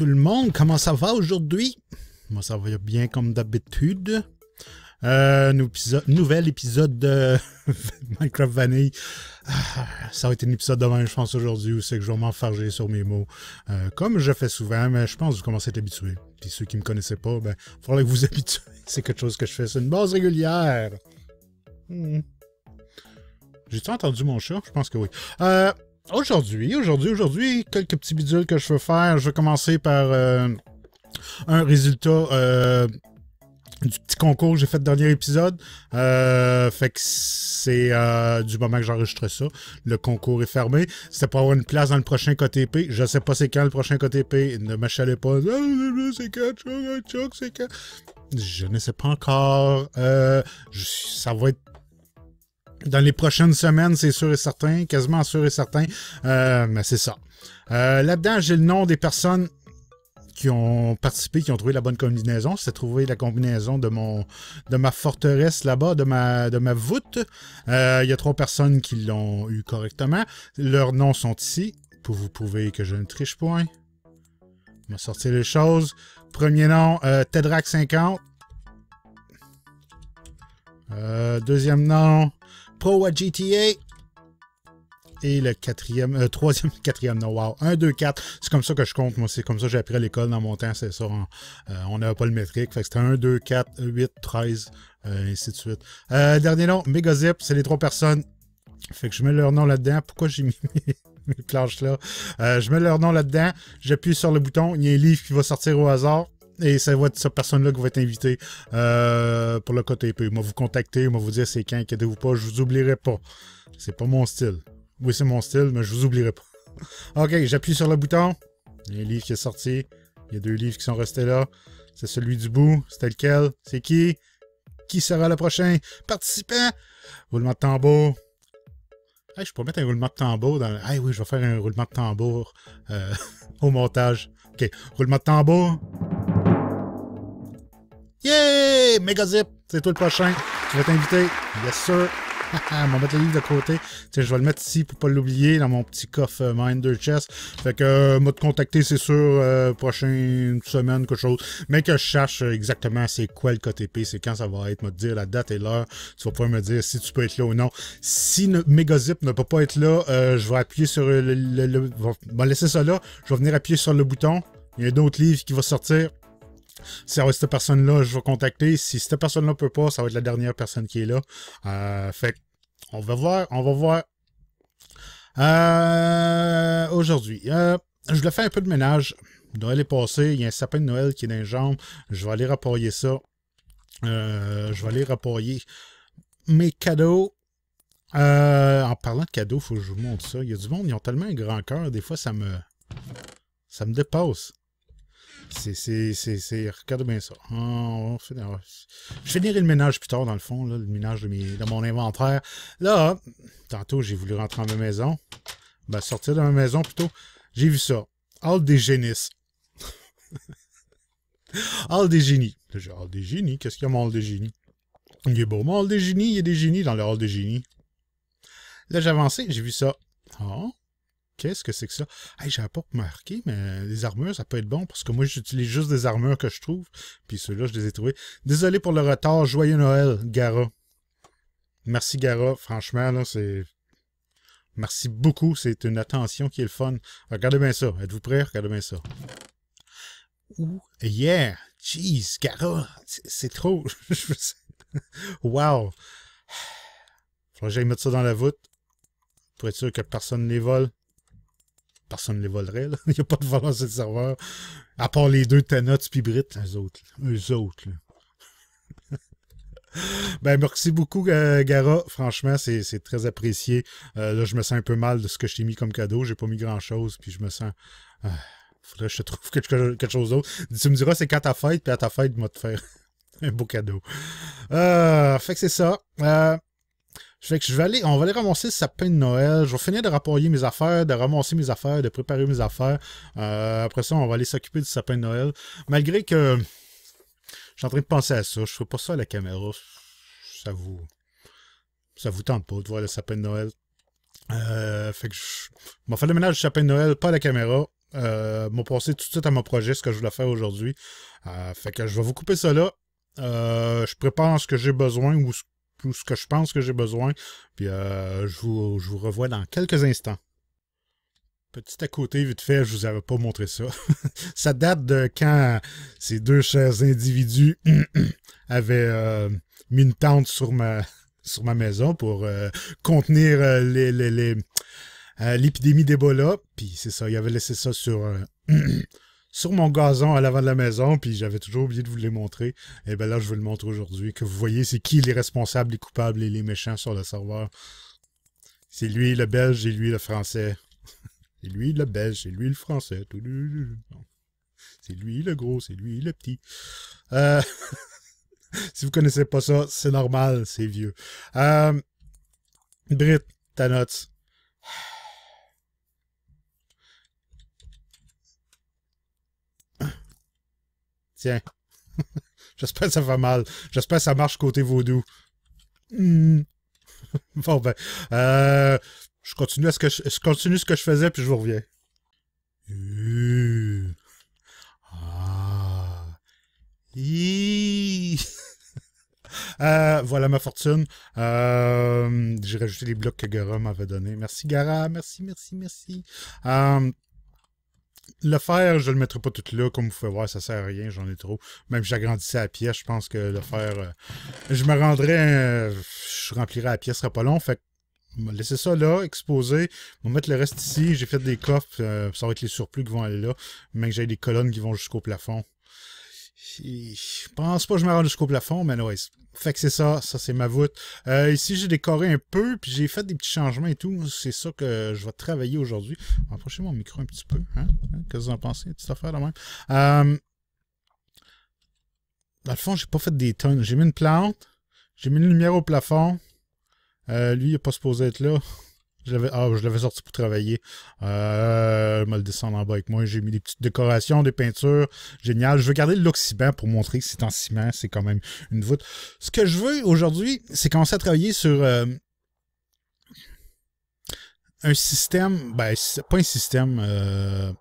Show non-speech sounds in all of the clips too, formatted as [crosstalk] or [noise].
tout le monde, comment ça va aujourd'hui? Moi, ça va bien comme d'habitude. Euh, nouvel épisode de [laughs] Minecraft Vanille. Ah, ça va être un épisode demain, je pense, aujourd'hui, où c'est que je vais m'enfarger sur mes mots. Euh, comme je fais souvent, mais je pense que vous commencez à être habitué. Puis ceux qui ne me connaissaient pas, ben, il faudrait que vous [laughs] habituez. C'est quelque chose que je fais sur une base régulière. Hmm. J'ai-tu entendu mon chat? Je pense que oui. Euh, aujourd'hui, aujourd'hui, aujourd'hui, quelques petits bidules que je veux faire. Je vais commencer par euh, un résultat euh, du petit concours que j'ai fait le dernier épisode. Euh, fait que c'est du moment que j'enregistre ça. Le concours est fermé. C'était pour avoir une place dans le prochain KTP. Je sais pas c'est quand le prochain KTP. Ne m'achalez pas. Ah. Je ne sais pas encore. ça va être dans les prochaines semaines, c'est sûr et certain, quasiment sûr et certain. Euh, mais c'est ça. Euh, là-dedans, j'ai le nom des personnes qui ont participé, qui ont trouvé la bonne combinaison. C'est trouver la combinaison de mon de ma forteresse là-bas, de ma, de ma voûte. Euh, il y a trois personnes qui l'ont eu correctement. Leurs noms sont ici. Pour vous prouver que je ne triche point. On va sortir les choses. Premier nom, Tedrac 50. deuxième nom, Pro à GTA. Et le quatrième, euh, troisième, [laughs] quatrième, non, wow. 1, 2, 4. C'est comme ça que je compte, moi. C'est comme ça que j'ai appris à l'école dans mon temps, c'est ça. Euh, on n'avait pas le métrique. Fait que c'était 1, 2, 4, 8, 13, ainsi de suite. Euh, dernier nom, Megazip. C'est les trois personnes. Fait que je mets leur nom là-dedans. Pourquoi j'ai mis [laughs] mes planches là? je mets leur nom là-dedans. J'appuie sur le bouton. Il y a un livre qui va sortir au hasard. Et ça va être cette personne-là qui va être invitée euh, pour le côté Il Moi, vous contacter, moi, vous dire c'est quand, inquiétez-vous pas, je vous oublierai pas. C'est pas mon style. Oui, c'est mon style, mais je vous oublierai pas. OK, j'appuie sur le bouton. Il y a un livre qui est sorti. Il y a deux livres qui sont restés là. C'est celui du bout. C'était lequel? C'est qui? Qui sera le prochain participant? Roulement de tambour. Hey, je peux mettre un roulement de tambour dans. Hey, oui, je vais faire un roulement de tambour euh, [laughs] au montage. OK, roulement de tambour. Yeah! Megazip, c'est toi le prochain. Tu vas t'inviter. Yes, sir. [laughs] on va mettre le livre de côté. je vais le mettre ici pour pas l'oublier dans mon petit coffre euh, Minder Chest. Fait que euh, moi te contacter, c'est sûr, euh, prochaine semaine, quelque chose. Mais que je cherche exactement c'est quoi le KTP, c'est quand ça va être, me dire la date et l'heure. Tu vas pouvoir me dire si tu peux être là ou non. Si Megazip ne peut pas être là, euh, je vais appuyer sur le. le, le, laisser ça là. Je vais venir appuyer sur le bouton. Il y a d'autres livres qui vont sortir. Si ça va être cette personne-là, je vais contacter. Si cette personne-là ne peut pas, ça va être la dernière personne qui est là. Euh, fait on va voir, on va voir. Euh, aujourd'hui, euh, je voulais faire un peu de ménage. Noël est passé, il y a un sapin de Noël qui est dans les jambes. Je vais aller rapporter ça. je vais aller rapporter mes cadeaux. en parlant de cadeaux, faut que je vous montre ça. Il y a du monde, ils ont tellement un grand cœur, des fois ça me. ça me dépasse. C'est, c'est, c'est, regardez bien ça. Ah, je finirai le ménage plus tard, dans le fond, le ménage de, mon inventaire. Là, tantôt, j'ai voulu rentrer dans ma maison. Ben, sortir de ma maison, plutôt. J'ai vu ça. Hall des génies. [laughs] hall des génies. Hall des génies. Qu'est-ce qu'il y a, mon hall des génies? Il est beau, mon hall des génies. Il y a des génies dans le hall des génies. Là, j'ai avancé, j'ai vu ça. Ah, Qu'est-ce que c'est que ça? Hey, j'avais pas remarqué, mais les armures, ça peut être bon parce que moi, j'utilise juste des armures que je trouve. Puis ceux-là, je les ai trouvés. Désolé pour le retard. Joyeux Noël, Gara. Merci, Gara. Franchement, là, c'est. Merci beaucoup. C'est une attention qui est le fun. Regardez bien ça. Êtes-vous prêts? Regardez bien ça. Ouh, yeah! Jeez, Gara! C'est trop. [laughs] wow! Faudrait que j'aille mettre ça dans la voûte pour être sûr que personne ne les vole personne ne les volerait. [laughs] Il n'y a pas de voleur sur le serveur. À part les deux Tanots puis Brit, les autres. Eux autres. [laughs] ben, merci beaucoup, euh, Gara. Franchement, c'est très apprécié. Euh, là, je me sens un peu mal de ce que je t'ai mis comme cadeau. J'ai pas mis grand-chose, puis je me sens... Euh, faudrait que je te trouve [laughs] quelque, quelque chose d'autre. Tu me diras, c'est quand ta fête, puis à ta fête, moi te faire un beau cadeau. fait que c'est ça. Fait je vais aller, on va aller ramasser le sapin de Noël. Je vais finir de rapporter mes affaires, de ramasser mes affaires, de préparer mes affaires. Euh, après ça, on va aller s'occuper du sapin de Noël. Malgré que je suis en train de penser à ça, je fais pas ça à la caméra. Ça vous. Ça vous tente pas de voir le sapin de Noël. Euh, fait que je. Va faire le ménage du sapin de Noël, pas à la caméra. euh, m'a tout de suite à mon projet, ce que je voulais faire aujourd'hui. Euh, fait que je vais vous couper ça là. Je prépare ce que j'ai besoin ou ce, ou ce que je pense que j'ai besoin. Puis euh, je, vous, je vous revois dans quelques instants. Petit à côté, vite fait, je vous avais pas montré ça. [laughs] ça date de quand ces deux chers individus [clears throat] avaient euh, mis une tente sur ma, [laughs] sur ma maison pour euh, contenir l'épidémie d'Ebola. Puis c'est ça, ils avaient laissé ça sur, [clears throat] sur mon gazon à l'avant de la maison. Puis j'avais toujours oublié de vous les montrer. Et bien là, je vais le montrer aujourd'hui. Que vous voyez, c'est qui les responsables, les coupables et les méchants sur le serveur. C'est lui le belge et lui le français. [laughs] C'est lui le belge, c'est lui le français. C'est lui le gros, c'est lui le petit. Euh, [laughs] si vous connaissez pas ça, c'est normal, c'est vieux. Euh, Brit, ta note. Tiens. [laughs] J'espère que ça va mal. J'espère que ça marche côté vaudou. Hmm. [laughs] Bon ben. Euh, je continue ce que je, continue ce que je faisais puis je vous reviens. Euh. Ah. [laughs] Euh, voilà ma fortune. J'ai rajouté les blocs que Gara m'avait donné. Merci Gara, merci, merci, merci. Le fer, je le mettrai pas tout là, comme vous pouvez voir, ça sert à rien, j'en ai trop. Même si j'agrandissais la pièce, je pense que le fer, euh, je me rendrais, euh, je remplirais la pièce, ce sera pas long, fait que on va laisser ça là, exposé. On va mettre le reste ici. J'ai fait des coffres. ça va être les surplus qui vont aller là. Mais que j'ai des colonnes qui vont jusqu'au plafond. Je pense pas que je me rende jusqu'au plafond, mais ouais. Fait que c'est ça. Ça, c'est ma voûte. Euh, ici, j'ai décoré un peu, puis j'ai fait des petits changements et tout. C'est ça que je vais travailler aujourd'hui. Approchez mon micro un petit peu. Hein? Qu'est-ce que vous en pensez? Petite affaire de même. Euh, dans le fond, j'ai pas fait des tonnes. J'ai mis une plante. J'ai mis une lumière au plafond. Euh, lui, il n'est pas supposé être là. Je l'avais, ah, je l'avais sorti pour travailler. Euh, je le en bas avec moi. J'ai mis des petites décorations, des peintures. Génial. Je veux garder le look ciment pour montrer que c'est en ciment. C'est quand même une voûte. Ce que je veux aujourd'hui, c'est commencer à travailler sur euh, un système. Ben, pas un système. euh,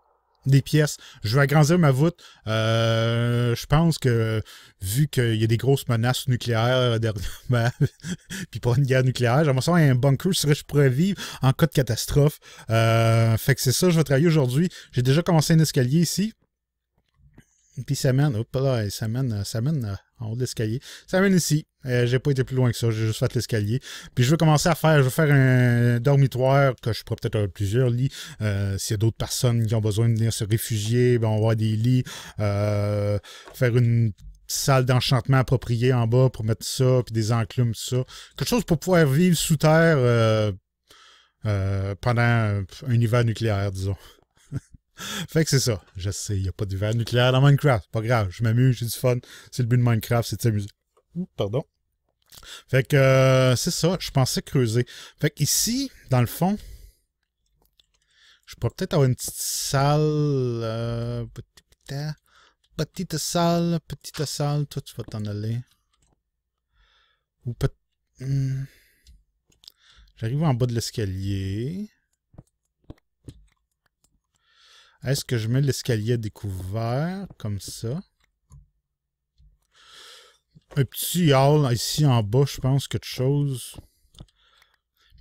des pièces. Je veux agrandir ma voûte. Euh, je pense que vu qu'il y a des grosses menaces nucléaires dernièrement, [laughs] puis pas une guerre nucléaire, j'aimerais savoir un bunker sur je pourrais vivre en cas de catastrophe. Euh, fait que c'est ça, je vais travailler aujourd'hui. J'ai déjà commencé un escalier ici. Puis ça mène, hop là, ça mène, ça mène euh, en haut de l'escalier. Ça mène ici. Euh, j'ai pas été plus loin que ça, j'ai juste fait l'escalier. Puis je veux commencer à faire, je veux faire un dormitoire que je pourrais peut-être avoir plusieurs lits. Euh, S'il y a d'autres personnes qui ont besoin de venir se réfugier, ben on va avoir des lits. Euh, faire une salle d'enchantement appropriée en bas pour mettre ça, puis des enclumes, ça. Quelque chose pour pouvoir vivre sous terre euh, euh, pendant un hiver nucléaire, disons. Fait que c'est ça. Je sais, il n'y a pas d'hiver nucléaire dans Minecraft. Pas grave, je m'amuse, j'ai du fun. C'est le but de Minecraft, c'est de s'amuser. Pardon. Fait que euh, c'est ça, je pensais creuser. Fait que ici, dans le fond, je pourrais peut-être avoir une petite salle. euh, petite, petite salle, petite salle. Toi, tu vas t'en aller. Ou peut hmm. J'arrive en bas de l'escalier. Est-ce que je mets l'escalier découvert comme ça? Un petit hall ici en bas, je pense, quelque chose.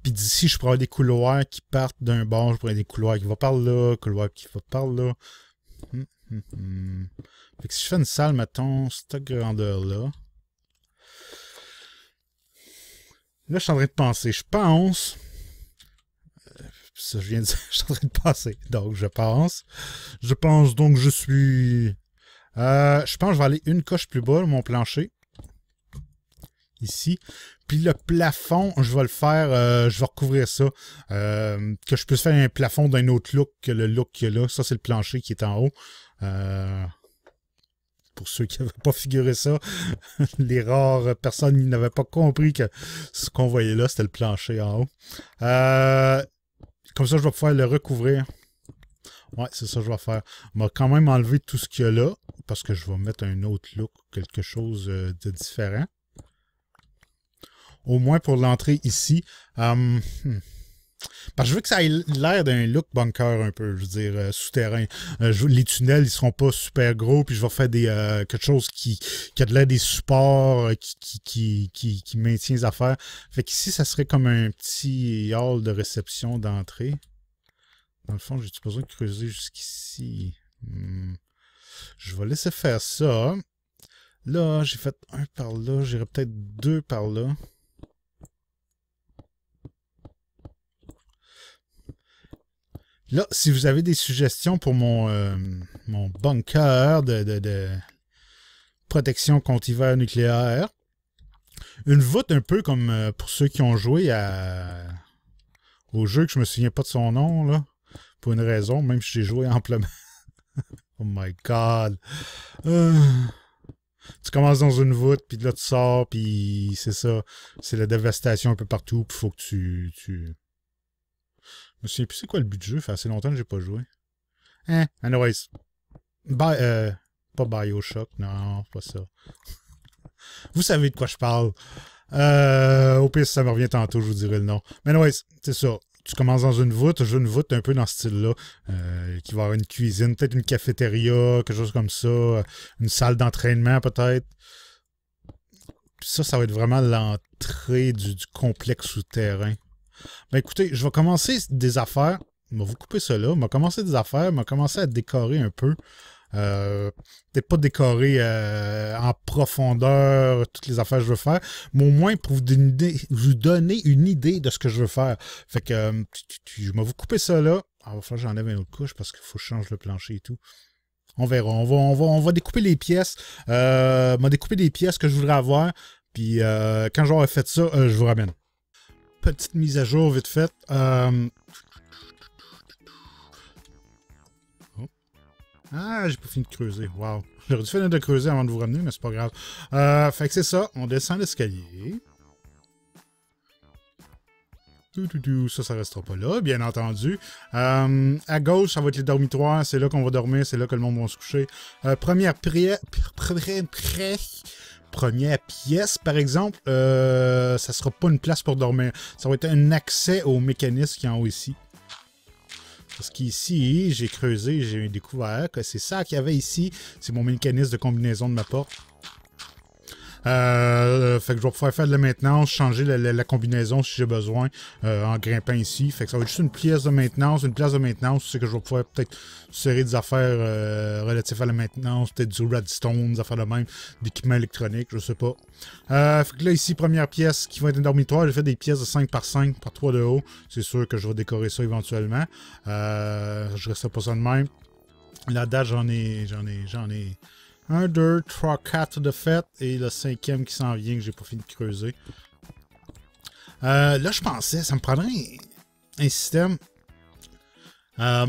Puis d'ici, je pourrais avoir des couloirs qui partent d'un bord, je pourrais avoir des couloirs qui vont par là, couloirs qui vont par là. Hum, hum, hum. Fait que si je fais une salle, mettons, cette grandeur-là. Là, je suis en train de penser. Je pense. Je viens de [laughs] suis en train de penser. Donc, je pense. Je pense donc je suis. Euh, je pense que je vais aller une coche plus bas, mon plancher. Ici. Puis le plafond, je vais le faire, euh, je vais recouvrir ça. Euh, que je puisse faire un plafond d'un autre look que le look qu'il là. Ça, c'est le plancher qui est en haut. Pour ceux qui n'avaient pas figuré ça, [laughs] les rares personnes n'avaient pas compris que ce qu'on voyait là, c'était le plancher en haut. Comme ça, je vais pouvoir le recouvrir. Ouais, c'est ça que je vais faire. On va quand même enlever tout ce qu'il y a là, parce que je vais mettre un autre look, quelque chose euh, de différent. Au moins pour l'entrée ici. Hum, hmm. Parce que je veux que ça ait l'air d'un look bunker un peu, je veux dire, euh, souterrain. Euh, les tunnels, ils seront pas super gros, puis je vais faire des euh, quelque chose qui, qui a de l'air des supports, qui, qui, qui, qui, qui maintient les affaires. Fait qu'ici, ça serait comme un petit hall de réception d'entrée. Dans le fond, j'ai-tu besoin de creuser jusqu'ici? Hmm. Je vais laisser faire ça. Là, j'ai fait un par là, j'irai peut-être deux par là. Là, si vous avez des suggestions pour mon, euh, mon bunker de, de- protection contre hiver nucléaire, une voûte un peu comme euh, pour ceux qui ont joué à, au jeu que je me souviens pas de son nom, là, pour une raison, même si j'ai joué [laughs] amplement. oh my god. Euh, tu commences dans une voûte, puis là tu sors, puis c'est ça. C'est la dévastation un peu partout, puis faut que tu... tu... Je me souviens plus c'est quoi le but du jeu, ça fait assez longtemps que j'ai pas joué. Hein, anyways. Euh, pas Bioshock, non, pas ça. [laughs] Vous savez de quoi je parle. Euh, au pire, ça me revient tantôt, je vous dirai le nom. Mais anyways, c'est ça. Tu commences dans une voûte, je une voûte un peu dans ce style-là, euh, qui va avoir une cuisine, peut-être une cafétéria, quelque chose comme ça, une salle d'entraînement peut-être. Ça, ça va être vraiment l'entrée du complexe souterrain. Ben écoutez, je vais commencer des affaires. Je vais vous couper là. Je vais commencer des affaires. Je vais commencer à décorer un peu. Euh, Peut-être pas décorer euh, en profondeur toutes les affaires que je veux faire, mais au moins pour vous donner, une idée de ce que je veux faire. Fait que euh, je vais vous couper ça là. Ah, il va falloir que j'enlève une autre couche parce qu'il faut que je change le plancher et tout. On verra. On va, on va, on va découper les pièces. On va découper des pièces que je voudrais avoir. Puis quand j'aurai fait ça, je vous ramène. Petite mise à jour vite faite. Euh, oh. Ah, j'ai pas fini de creuser. Wow. J'aurais dû finir de creuser avant de vous ramener, mais c'est pas grave. Euh, fait que c'est ça. On descend l'escalier. Tout, tout, tout. Ça, ça restera pas là, bien entendu. Euh, à gauche, ça va être les dormitoires. C'est là qu'on va dormir. C'est là que le monde va se coucher. Euh, première, prière, première, pièce- première pièce, par exemple, euh, ça sera pas une place pour dormir. Ça va être un accès au mécanisme qui est en haut ici. Parce qu'ici, j'ai creusé, j'ai découvert que c'est ça qu'il y avait ici. C'est mon mécanisme de combinaison de ma porte. Euh, fait que je vais pouvoir faire de la maintenance, changer la, combinaison si j'ai besoin euh, en grimpant ici. Fait que ça va être juste une pièce de maintenance, une place de maintenance, c'est que je vais pouvoir peut-être serrer des affaires euh, relatives à la maintenance, peut-être du redstone, des affaires de même, d'équipements électroniques, je sais pas. Euh, fait que là ici, première pièce qui va être un dormitoire, j'ai fait des pièces de 5 par 5 par 3 de haut. C'est sûr que je vais décorer ça éventuellement. Je resterai pas ça de même. La date, j'en ai, j'en ai, j'en ai 1, 2, 3, 4 de fait et le cinquième qui s'en vient que j'ai pas fini de creuser. Euh, là, je pensais, ça me prendrait un, système. Euh,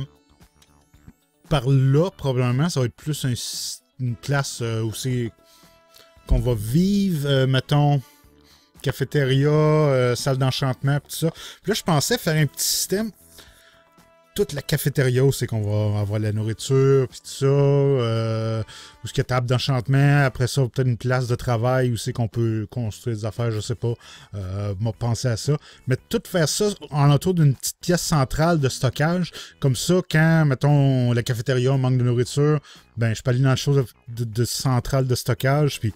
par là, probablement, ça va être plus une place euh, où c'est qu'on va vivre, euh, mettons, cafétéria, salle d'enchantement, tout ça. Puis là, je pensais faire un petit système. Toute la cafétéria, où c'est qu'on va avoir la nourriture, puis tout ça. Euh, où est-ce qu'il y a table d'enchantement. Après ça, peut-être une place de travail où c'est qu'on peut construire des affaires, je sais pas. Euh, m'a pensé à ça. Mais tout faire ça en autour d'une petite pièce centrale de stockage. Comme ça, quand, mettons, la cafétéria manque de nourriture, ben, je peux aller dans la chose de, de centrale de stockage, puis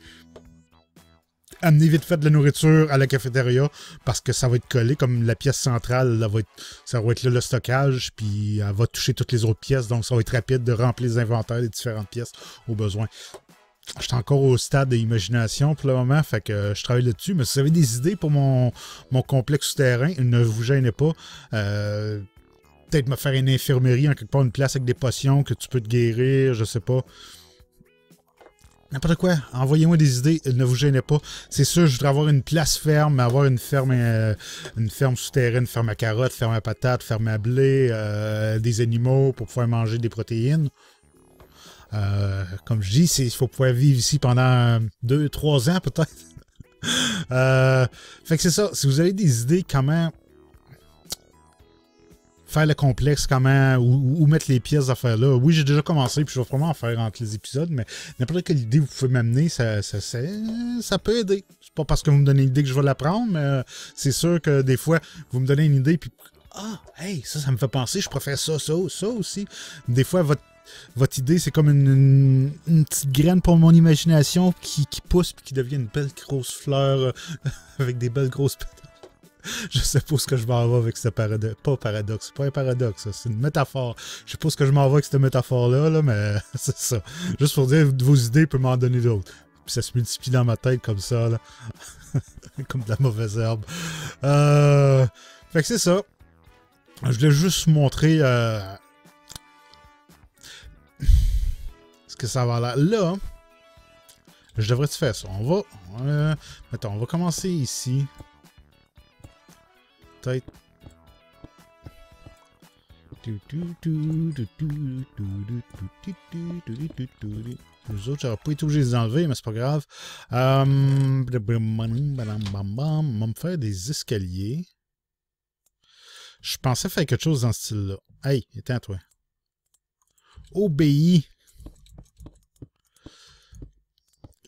amener vite fait de la nourriture à la cafétéria parce que ça va être collé comme la pièce centrale, va être, ça va être là le stockage, puis elle va toucher toutes les autres pièces, donc ça va être rapide de remplir les inventaires des différentes pièces au besoin. J'étais encore au stade d'imagination pour le moment, fait que je travaille là-dessus. Mais si vous avez des idées pour mon, mon complexe souterrain, ne vous gênez pas. Euh, Peut-être me faire une infirmerie en quelque part, une place avec des potions que tu peux te guérir, je sais pas. N'importe quoi. Envoyez-moi des idées. Ne vous gênez pas. C'est sûr, je voudrais avoir une place ferme, avoir une ferme, euh, une ferme souterraine, ferme à carottes, ferme à patates, ferme à blé, euh, des animaux pour pouvoir manger des protéines. Euh, comme je dis, il faut pouvoir vivre ici pendant deux, trois ans peut-être. [laughs] euh, fait que c'est ça. Si vous avez des idées comment faire le complexe, comment où, mettre les pièces d'affaires là. Oui, j'ai déjà commencé, puis je vais vraiment en faire entre les épisodes, mais n'importe quelle idée vous pouvez m'amener, ça, ça, ça, ça peut aider. C'est pas parce que vous me donnez une idée que je vais la prendre, mais euh, c'est sûr que des fois, vous me donnez une idée, puis Ah, hey, ça, ça me fait penser, je préfère ça, ça, ça aussi. Des fois, votre, votre idée, c'est comme une, petite graine pour mon imagination qui, qui pousse puis qui devient une belle grosse fleur euh, [laughs] avec des belles grosses pétales. Je ce que je m'en vais avec ce paradoxe. Pas paradoxe, pas un paradoxe, c'est une métaphore. Je ce que je m'en vais avec cette métaphore-là, là, mais [laughs] c'est ça. Juste pour dire, vos idées peuvent m'en donner d'autres. Puis ça se multiplie dans ma tête comme ça, là. [laughs] comme de la mauvaise herbe. Euh... Fait que c'est ça. Je voulais juste montrer euh... ce que ça va là. Là, je devrais-tu faire ça? On va... Euh... Attends, on va commencer ici. Les autres, j'aurais pas été obligé de les enlever, mais c'est pas grave. Euh, me faire des escaliers. Je pensais faire quelque chose dans ce style-là. Hey, éteins-toi. Obéis.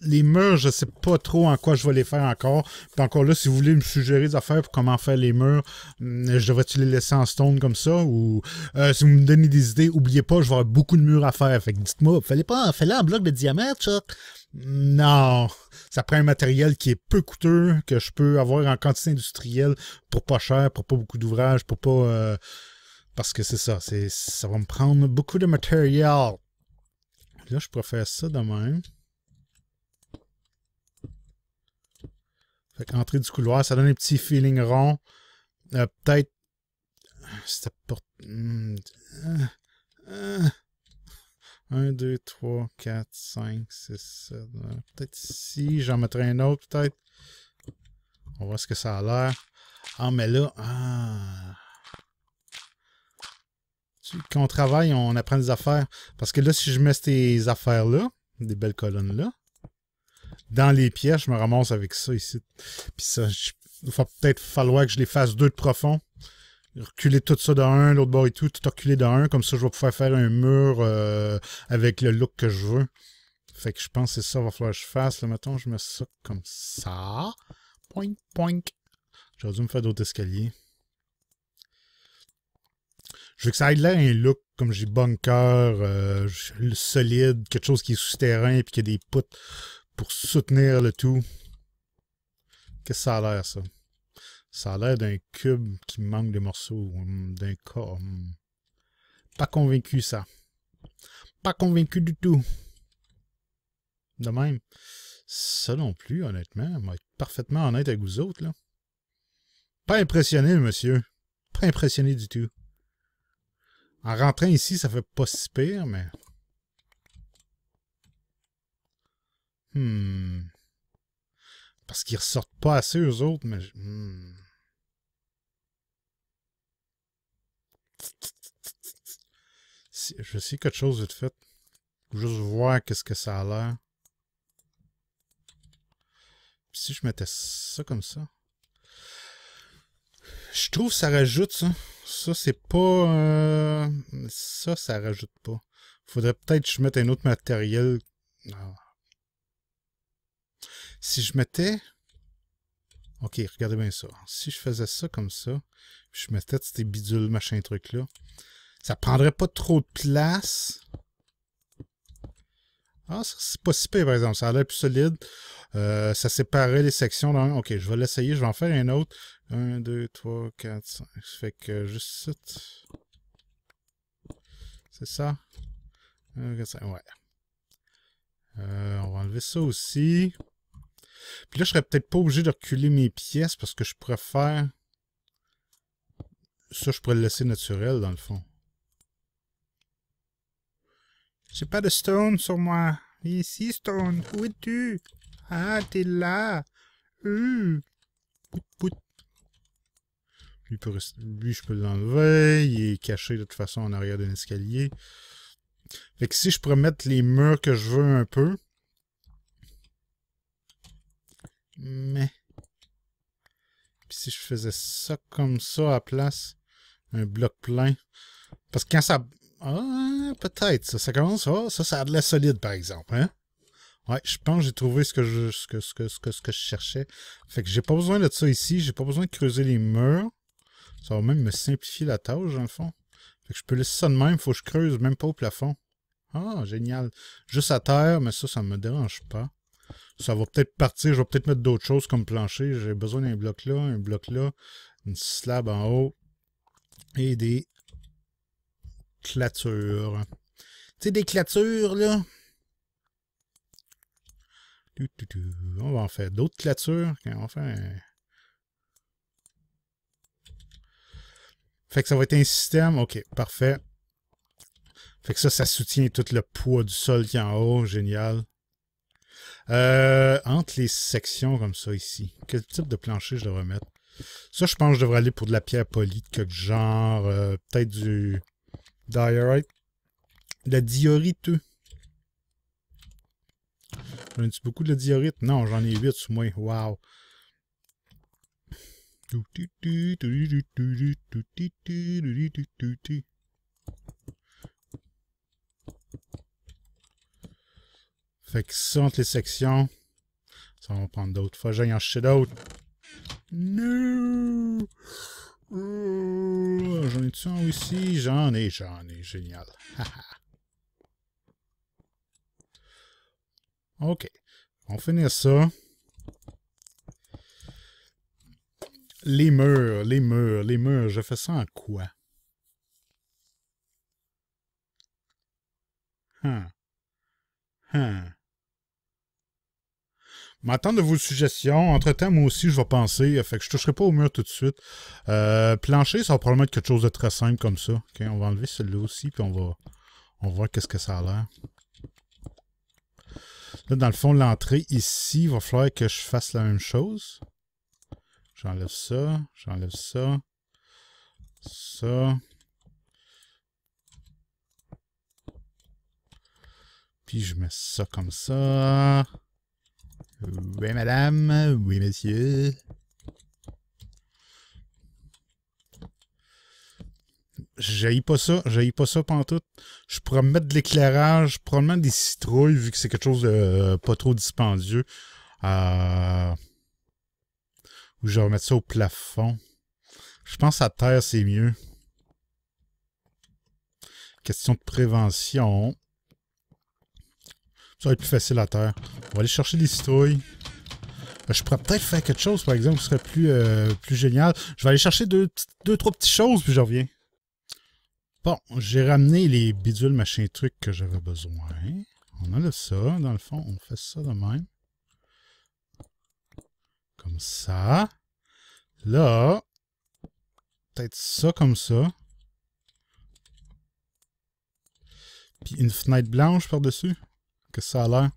Les murs, je sais pas trop en quoi je vais les faire encore. Puis encore là, si vous voulez me suggérer des affaires pour comment faire les murs, hmm, je devrais-tu les laisser en stone comme ça? Ou euh, si vous me donnez des idées, oubliez pas, je vais avoir beaucoup de murs à faire. Fait que dites-moi, fallait pas, fallait en bloc de diamètre, Chuck? Non, ça prend un matériel qui est peu coûteux, que je peux avoir en quantité industrielle pour pas cher, pour pas beaucoup d'ouvrages, pour pas... Euh, parce que c'est ça, c'est ça va me prendre beaucoup de matériel. Là, je pourrais ça de même. Fait qu'entrée du couloir, ça donne un petit feeling rond. Euh, Peut-être... C'était pour... 1, 2, 3, 4, 5, 6, 7. Peut-être ici, j'en mettrai un autre, peut-être. On va voir ce que ça a l'air. Ah, mais là... Ah. Quand on travaille, on apprend des affaires. Parce que là, si je mets ces affaires-là, des belles colonnes-là, dans les pièces, je me ramasse avec ça ici. Puis ça, il va peut-être falloir que je les fasse deux de profond. Reculer tout ça de un, l'autre bord et tout, tout reculer de un. Comme ça, je vais pouvoir faire un mur euh, avec le look que je veux. Fait que je pense que c'est ça qu'il va falloir que je fasse. Là, mettons, je mets ça comme ça. Poink, poink. J'aurais dû me faire d'autres escaliers. Je veux que ça ait l'air un look comme j'ai bunker, euh, solide, quelque chose qui est souterrain, puis qui a des poutres pour soutenir le tout. Qu'est-ce que ça a l'air, ça? Ça a l'air d'un cube qui manque des morceaux, hum, d'un corps. Hum. Pas convaincu, ça. Pas convaincu du tout. De même, ça non plus, honnêtement. On être parfaitement honnête avec vous autres, là. Pas impressionné, monsieur. Pas impressionné du tout. En rentrant ici, ça fait pas si pire, mais... Hmm. Parce qu'ils ressortent pas assez, eux autres, mais... Hmm. Je sais quelque chose de fait. Juste voir qu'est-ce que ça a l'air. Si je mettais ça comme ça. Je trouve que ça rajoute ça. Ça, c'est pas... Euh... Ça, ça rajoute pas. Faudrait peut-être que je mette un autre matériel. Ah. Si je mettais... Ok, regardez bien ça. Si je faisais ça comme ça, je mettais ces bidules, machin truc là, ça prendrait pas trop de place. Ah, ça c'est pas si pire, par exemple. Ça a l'air plus solide. Euh, ça séparait les sections. Dans... Ok, je vais l'essayer. Je vais en faire un autre. 1, 2, 3, 4, 5. Ça fait que juste ça. C'est ça? 1, 4, 5. Ouais. Euh, on va enlever ça aussi. Puis là, je serais peut-être pas obligé de reculer mes pièces parce que je pourrais faire... Ça, je pourrais le laisser naturel, dans le fond. J'ai pas de stone sur moi. Ici, stone. Où es-tu? Ah, t'es là. Euh. Pout, Lui, Lui, je peux l'enlever. Il est caché de toute façon en arrière d'un escalier. Fait que si je pourrais mettre les murs que je veux un peu, mais. Puis si je faisais ça comme ça à place, un bloc plein. Parce que quand ça. Ah, peut-être. Ça, ça commence. ça, ça a de la solide, par exemple. Hein? Ouais, je pense que j'ai trouvé ce que je, ce que, que, ce que je cherchais. Fait que j'ai pas besoin de ça ici. J'ai pas besoin de creuser les murs. Ça va même me simplifier la tâche, dans le fond. Fait que je peux laisser ça de même, faut que je creuse même pas au plafond. Ah, génial. Juste à terre, mais ça, ça me dérange pas. Ça va peut-être partir, je vais peut-être mettre d'autres choses comme plancher. J'ai besoin d'un bloc là, un bloc là, une slab en haut et des clatures. Tu sais, des clatures, là. On va en faire d'autres clatures. On va faire Fait que ça va être un système. OK, parfait. Fait que ça, ça soutient tout le poids du sol qui est en haut. Génial. Euh, entre les sections comme ça ici, quel type de plancher je devrais mettre? Ça, je pense que je devrais aller pour de la pierre polie de quelque genre. Euh, peut-être du diorite. De la diorite. J'en ai beaucoup de diorite? Non, j'en ai 8 sous moi. Wow. Fait que ça, entre les sections, ça va prendre d'autres. Faut que j'aille en d'autres. J'en ai-tu un ici? J'en ai, j'en ai. Génial. [laughs] OK. On finit ça. Les murs, les murs, les murs, je fais ça en quoi? Hein. Hein. M'attendre de vos suggestions. Entre-temps, moi aussi, je vais penser. Fait que je toucherai pas au mur tout de suite. Euh, plancher, ça va probablement être quelque chose de très simple comme ça. on va enlever celui-là aussi, puis on va, on voir qu'est-ce que ça a l'air. Là, dans le fond, l'entrée ici, il va falloir que je fasse la même chose. J'enlève ça, j'enlève ça, ça. Puis je mets ça comme ça. Oui, madame. Oui, monsieur. J'aille pas ça, j'aille pas ça tout. Je pourrais mettre de l'éclairage, probablement des citrouilles, vu que c'est quelque chose de euh, pas trop dispendieux. Euh, ou je vais remettre ça au plafond. Je pense à terre, c'est mieux. Question de prévention. Ça va être plus facile à terre. On va aller chercher des citrouilles. Euh, je pourrais peut-être faire quelque chose, par exemple, qui serait plus, euh, plus génial. Je vais aller chercher deux, deux, trois petites choses, puis je reviens. Bon, j'ai ramené les bidules, machin trucs que j'avais besoin. On a ça, dans le fond. On fait ça de même. Comme ça. Là, peut-être ça comme ça. Puis une fenêtre blanche par-dessus. Que ça a l'air.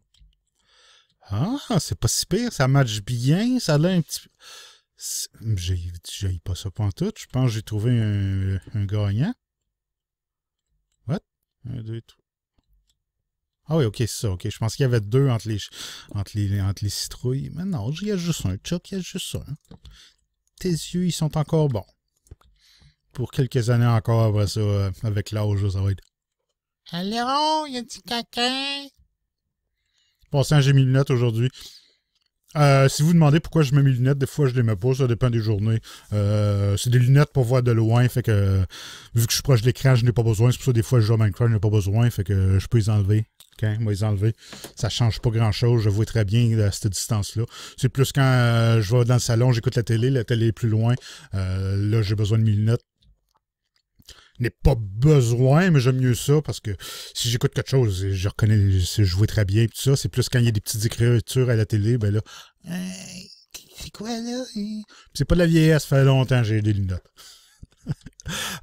Ah, c'est pas si pire. Ça match bien. Ça a l'air un petit. J'ai pas ça pour tout. Je pense que j'ai trouvé un, gagnant. What? Un, deux, trois. Ah oui, ok, c'est ça, ok. Je pense qu'il y avait deux entre les, entre les, entre les citrouilles. Mais non, il y a juste un. Chuck, il y a juste un. Tes yeux, ils sont encore bons. Pour quelques années encore après ça, euh, avec l'âge, ça va être. Allô, y a du caca? Passant, j'ai mes lunettes aujourd'hui. Euh, si vous demandez pourquoi je mets mes lunettes, des fois je les mets pas, ça dépend des journées. Euh, c'est des lunettes pour voir de loin, fait que vu que je suis proche de l'écran, je n'ai pas besoin. C'est pour ça des fois je joue à Minecraft, je n'ai pas besoin, fait que je peux les enlever. Okay, moi les enlever. Ça change pas grand chose, je vois très bien à cette distance-là. C'est plus quand euh, je vais dans le salon, j'écoute la télé, la télé est plus loin. là, j'ai besoin de mes lunettes n'ai pas besoin, mais j'aime mieux ça parce que si j'écoute quelque chose, je reconnais, je jouer très bien et tout ça. C'est plus quand il y a des petites écritures à la télé, ben là, c'est quoi là? C'est pas de la vieillesse, ça fait longtemps que j'ai des lunettes. [laughs]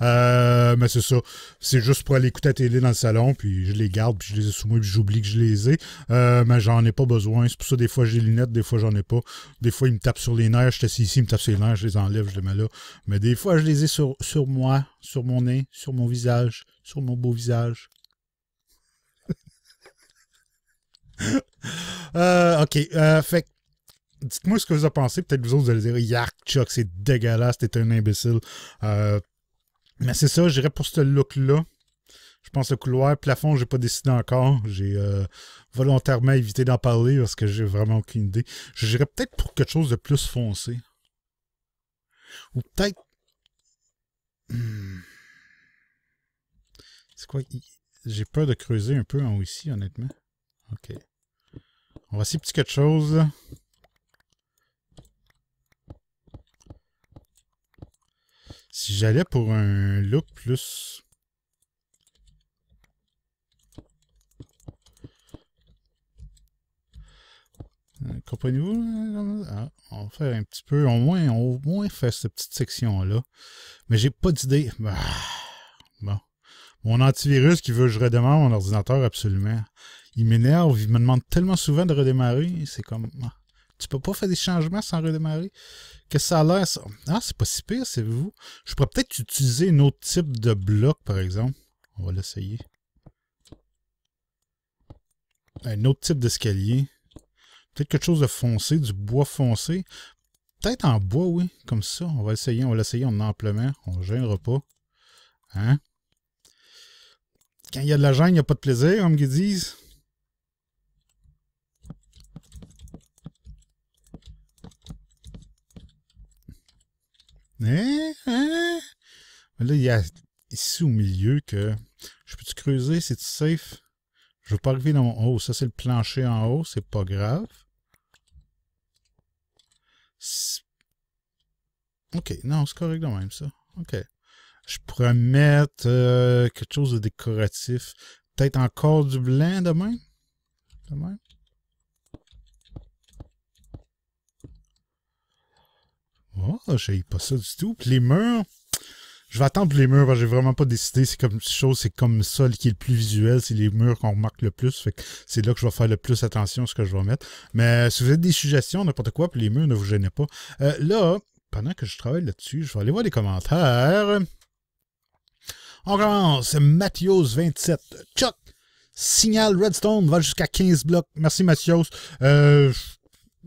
Euh, mais c'est ça. C'est juste pour aller écouter la télé dans le salon, puis je les garde, puis je les ai sous moi, puis j'oublie que je les ai. Euh, mais j'en ai pas besoin. C'est pour ça, des fois, j'ai des lunettes, des fois, j'en ai pas. Des fois, ils me tapent sur les nerfs. Je suis ici, ils me tapent sur les nerfs, je les enlève, je les mets là. Mais des fois, je les ai sur, moi, sur mon nez, sur mon visage, sur mon beau visage. [laughs] euh, ok. Fait dites-moi ce que vous en pensé. Peut-être que vous autres, vous allez dire Yark, Chuck, c'est dégueulasse, t'es un imbécile. Euh, mais c'est ça, j'irais pour ce look-là. Je pense le couloir, plafond, j'ai pas décidé encore. J'ai euh, volontairement évité d'en parler parce que j'ai vraiment aucune idée. J'irais peut-être pour quelque chose de plus foncé. Ou peut-être. Hmm. C'est quoi? J'ai peur de creuser un peu en haut ici, honnêtement. OK. On va essayer petit quelque chose. Si j'allais pour un look plus... Comprenez-vous? Ah, on va faire un petit peu, au moins, au moins faire cette petite section-là. Mais j'ai pas d'idée. Bah, bon. Mon antivirus qui veut que je redémarre mon ordinateur, absolument. Il m'énerve, il me demande tellement souvent de redémarrer. C'est comme. ah, Tu peux pas faire des changements sans redémarrer? Que ça a l'air, ça? Ah, c'est pas si pire, c'est vous. Je pourrais peut-être utiliser un autre type de bloc, par exemple. On va l'essayer. Un autre type d'escalier. Peut-être quelque chose de foncé, du bois foncé. Peut-être en bois, oui, comme ça. On va essayer, on va l'essayer, en amplement. On ne gênera pas. Hein? Quand il y a de la gêne, il n'y a pas de plaisir, comme ils disent. Hein? Hein? Mais là, il y a ici au milieu que. Je peux-tu creuser? C'est safe? Je veux pas arriver dans mon haut. Ça, c'est le plancher en haut. C'est pas grave. Ok, non, c'est correct de même, ça. Ok. Je pourrais mettre euh, quelque chose de décoratif. Peut-être encore du blanc de même? De même? Oh, j'ai pas ça du tout. Puis les murs, je vais attendre pour les murs j'ai vraiment pas décidé. C'est comme chose, c'est comme ça qui est le plus visuel. C'est les murs qu'on remarque le plus. C'est là que je vais faire le plus attention à ce que je vais mettre. Mais si vous avez des suggestions, n'importe quoi, puis les murs, ne vous gênez pas. Euh, là, pendant que je travaille là-dessus, je vais aller voir les commentaires. On commence. Mathios27. Chuck. Signal Redstone va jusqu'à 15 blocs. Merci Mathios. Euh,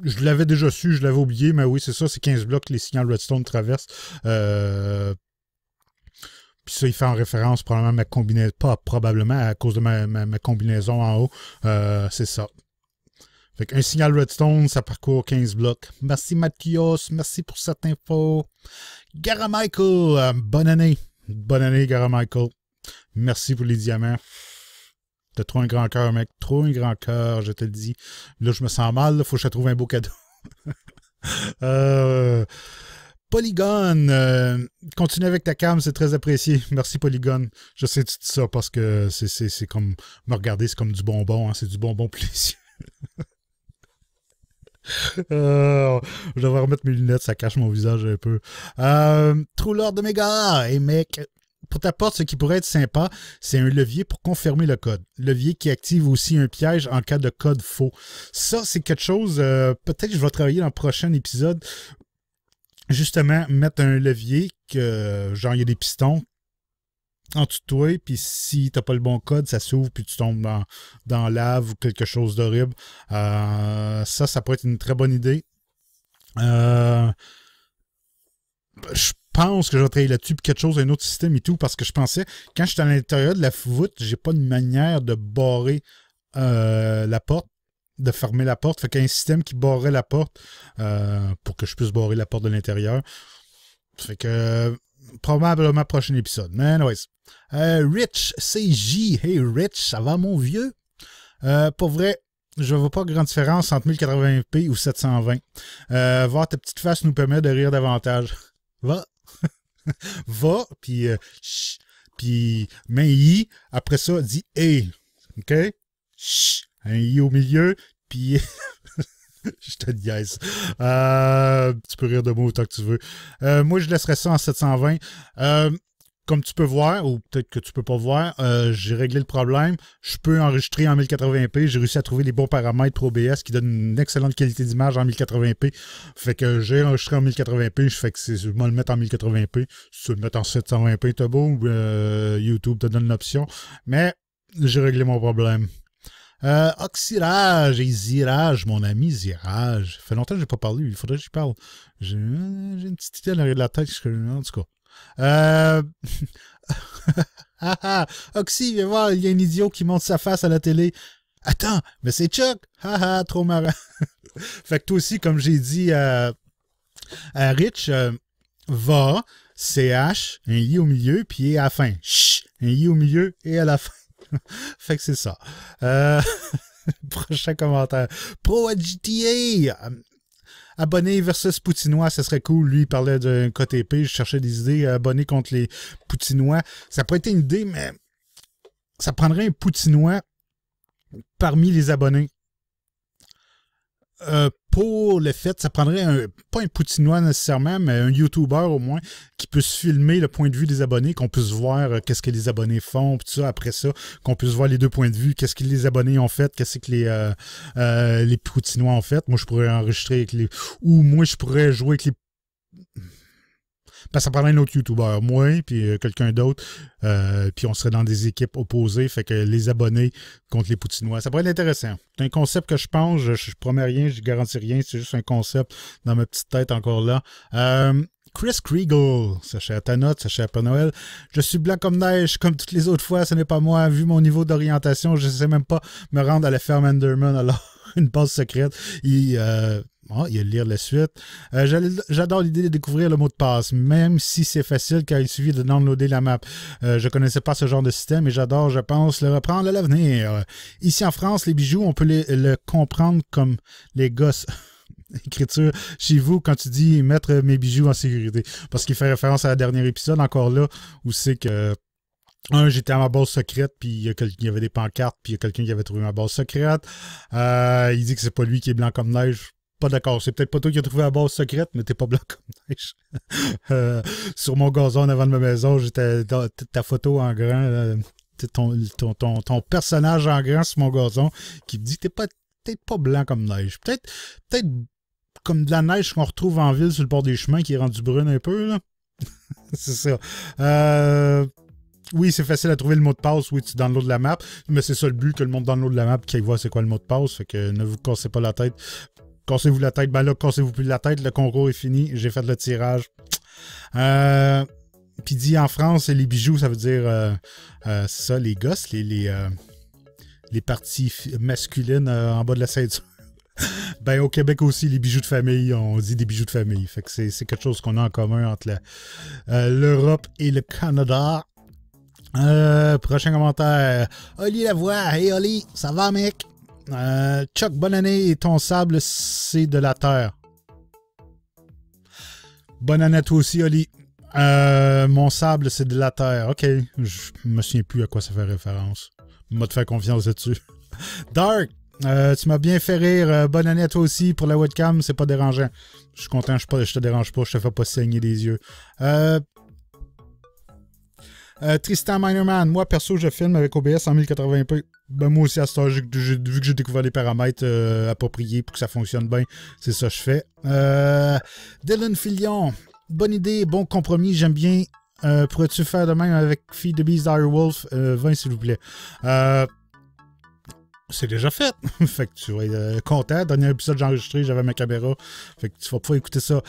je l'avais déjà su, je l'avais oublié, mais oui, c'est ça, c'est 15 blocs que les signaux Redstone traversent. Euh, puis ça, il fait en référence probablement à ma combinaison, pas probablement à cause de ma, ma- combinaison en haut. Euh, c'est ça. Fait qu'un signal Redstone, ça parcourt 15 blocs. Merci Mathios, merci pour cette info. Gara Michael, euh, bonne année. Bonne année, Gara Michael. Merci pour les diamants. T'as trop un grand cœur, mec. Trop un grand cœur, je te le dis. Là, je me sens mal. Il faut que je trouve un beau cadeau. [laughs] euh, Polygone, euh, continue avec ta cam, c'est très apprécié. [laughs] Merci Polygone. Je sais que tu dis ça parce que c'est, comme me regarder, c'est comme du bonbon, hein, c'est du bonbon [laughs] précieux. Euh, je devrais remettre mes lunettes, ça cache mon visage un peu. Euh, Lord de Mega, et mec, pour ta porte, ce qui pourrait être sympa, c'est un levier pour confirmer le code. Levier qui active aussi un piège en cas de code faux. Ça, c'est quelque chose, euh, peut-être que je vais travailler dans le prochain épisode. Justement, mettre un levier que, genre, il y a des pistons en dessous puis si t'as pas le bon code, ça s'ouvre, puis tu tombes dans, dans lave ou quelque chose d'horrible. Euh, ça, ça pourrait être une très bonne idée. Euh, je pense que je vais travailler là-dessus, puis quelque chose, un autre système et tout, parce que je pensais, quand je suis à l'intérieur de la voûte, j'ai pas de manière de barrer euh, la porte, de fermer la porte. Fait qu'un système qui barrait la porte euh, pour que je puisse barrer la porte de l'intérieur. Fait que probablement prochain épisode. Mais anyways. Euh, Rich CJ. Hey Rich, ça va mon vieux? Euh, pour vrai, je vois pas grande différence entre 1080p ou 720. Euh, voir ta petite face nous permet de rire davantage. [laughs] Va. [laughs] Va, puis euh, puis main I. Après ça, dis hey. OK? Chut, un I au milieu, puis [laughs] je te niaise. Euh, tu peux rire de moi autant que tu veux. Euh, moi, je laisserais ça en 720. Euh, comme tu peux voir, ou peut-être que tu peux pas voir, j'ai réglé le problème. Je peux enregistrer en 1080p. J'ai réussi à trouver les bons paramètres pour OBS qui donnent une excellente qualité d'image en 1080p. Fait que j'ai enregistré en 1080p. Je fais que c'est- je vais le mettre en 1080p. Si tu veux le mettre en 720p, t'as beau. YouTube te donne l'option. Mais j'ai réglé mon problème. Euh, Oxyrage et Zirage, mon ami Zirage. Ça fait longtemps que je n'ai pas parlé. Il faudrait que j'y parle. J'ai j'ai une petite idée à l'arrière de la tête. En tout cas. Euh... [laughs] Oxy, viens voir, il y a un idiot qui monte sa face à la télé. Attends, mais c'est Chuck. Ah, ah, trop marrant. [laughs] fait que toi aussi, comme j'ai dit à, Rich, euh, va. CH, un I au milieu, puis à la fin. Ch, un I au milieu et à la fin. [laughs] fait que c'est ça. Euh, [laughs] prochain commentaire. Pro GTA! Abonné versus Poutinois, ça serait cool. Lui, il parlait d'un côté épée. Je cherchais des idées. Abonné contre les Poutinois. Ça pourrait être une idée, mais ça prendrait un Poutinois parmi les abonnés. Euh, pour le fait, ça prendrait un, pas un poutinois nécessairement, mais un YouTuber au moins, qui puisse filmer le point de vue des abonnés, qu'on puisse voir euh, qu'est-ce que les abonnés font, puis ça, après ça, qu'on puisse voir les deux points de vue, qu'est-ce que les abonnés ont fait, qu'est-ce que les, euh, les poutinois ont fait. Moi, je pourrais enregistrer avec les. Ou moi, je pourrais jouer avec les parce que ça prendrait un autre YouTuber, moi, puis euh, quelqu'un d'autre, euh, puis on serait dans des équipes opposées, fait que les abonnés contre les Poutinois. Ça pourrait être intéressant. C'est un concept que je pense, je, promets rien, je garantis rien, c'est juste un concept dans ma petite tête encore là. Euh, Chris Kriegel, sachez à ta note, sachez à Père Noël. Je suis blanc comme neige, comme toutes les autres fois, ce n'est pas moi. Vu mon niveau d'orientation, je ne sais même pas me rendre à la ferme Enderman, alors [laughs] une base secrète. Il, euh, ah, il a lire la suite. Euh, j'adore l'idée de découvrir le mot de passe, même si c'est facile car il suffit de downloader la map. Euh, je ne connaissais pas ce genre de système et j'adore, je pense, le reprendre à l'avenir. Ici en France, les bijoux, on peut le comprendre comme les gosses. [laughs] Écriture chez vous quand tu dis mettre mes bijoux en sécurité. Parce qu'il fait référence à la dernière épisode, encore là, où c'est que un, j'étais à ma base secrète, puis il y, avait des pancartes, puis il y a quelqu'un qui avait trouvé ma base secrète. Euh, il dit que c'est pas lui qui est blanc comme neige pas d'accord. C'est peut-être pas toi qui as trouvé la base secrète, mais t'es pas blanc comme neige. [laughs] Euh, sur mon gazon avant de ma maison, j'étais ta photo en grand, ton, personnage en grand sur mon gazon qui me dit t'es pas peut-être pas blanc comme neige. Peut-être peut-être comme de la neige qu'on retrouve en ville sur le bord des chemins qui est rendu brun un peu. là. [laughs] c'est ça. Euh, oui, c'est facile à trouver le mot de passe. Oui, tu downloads la map, mais c'est ça le but que le monde download la map, qu'il voit c'est quoi le mot de passe. Fait que ne vous cassez pas la tête Cassez-vous la tête. Ben là, cassez-vous plus la tête. Le concours est fini. J'ai fait le tirage. Euh, puis dit en France, les bijoux, ça veut dire euh, euh, ça, les gosses, les, les, les parties masculines en bas de la ceinture. [laughs] ben, au Québec aussi, les bijoux de famille, on dit des bijoux de famille. Fait que c'est quelque chose qu'on a en commun entre l'Europe et le Canada. Prochain commentaire. Oli Lavoie. Hey Oli, ça va, mec? Euh, Chuck, bonne année et ton sable, c'est de la terre. Bonne année toi aussi, Oli. Euh, mon sable, c'est de la terre. Ok, je me souviens plus à quoi ça fait référence. Moi, te faire confiance là-dessus. [laughs] Dark, euh, tu m'as bien fait rire. bonne année toi aussi pour la webcam, c'est pas dérangeant. Je suis content, je, je te dérange pas, je te fais pas saigner des yeux. Tristan Minerman, moi perso, je filme avec OBS en 1080p. Ben, moi aussi, à ce vu que j'ai découvert les paramètres euh, appropriés pour que ça fonctionne bien, c'est ça que je fais. Euh, Dylan Filion, bonne idée, bon compromis, j'aime bien. Euh, pourrais-tu faire de même avec Feed the Beast Wolf 20, s'il vous plaît. C'est déjà fait. [laughs] fait que tu vas être content. Dernier épisode j'ai enregistré, j'avais ma caméra. Fait que tu vas pouvoir écouter ça.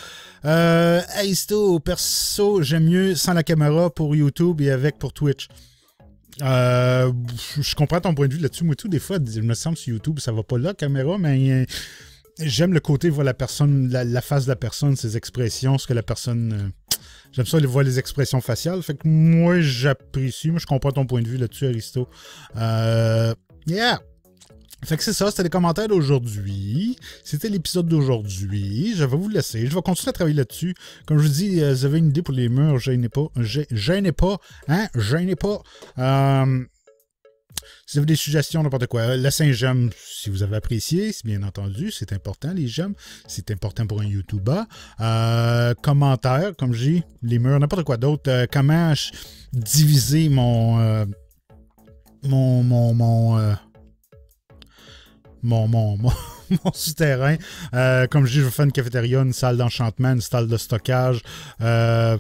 Euh, perso, j'aime mieux sans la caméra pour YouTube et avec pour Twitch. Euh, je comprends ton point de vue là-dessus. Moi, tout, des fois, il me semble sur YouTube, ça va pas là, caméra, mais euh, j'aime le côté voir la personne, la, face de la personne, ses expressions, ce que la personne. Euh, j'aime ça, voir les expressions faciales. Fait que moi, j'apprécie. Moi, je comprends ton point de vue là-dessus, Aristo. yeah! Fait que c'est ça, c'était les commentaires d'aujourd'hui. C'était l'épisode d'aujourd'hui. Je vais vous laisser. Je vais continuer à travailler là-dessus. Comme je vous dis, euh, vous avez une idée pour les murs, gênez pas. Gênez pas. Hein? Gênez pas. Euh, si vous avez des suggestions, n'importe quoi. La Saint-J'aime, si vous avez apprécié, bien entendu, c'est important, les j'aime. C'est important pour un YouTuber. Euh, commentaires, comme je dis, les murs, n'importe quoi d'autre. comment diviser mon. mon. mon mon, [laughs] mon, mon, souterrain. Euh, comme je dis, je veux faire une cafétéria, une salle d'enchantement, une salle de stockage. Euh,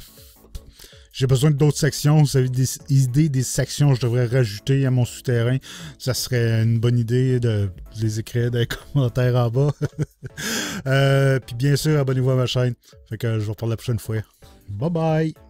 j'ai besoin d'autres sections. Vous avez des idées des sections que je devrais rajouter à mon souterrain. Ça serait une bonne idée de les écrire dans les [laughs] commentaires en bas. [laughs] Euh, puis bien sûr, abonnez-vous à ma chaîne. Fait que je vous reparle la prochaine fois. Bye bye!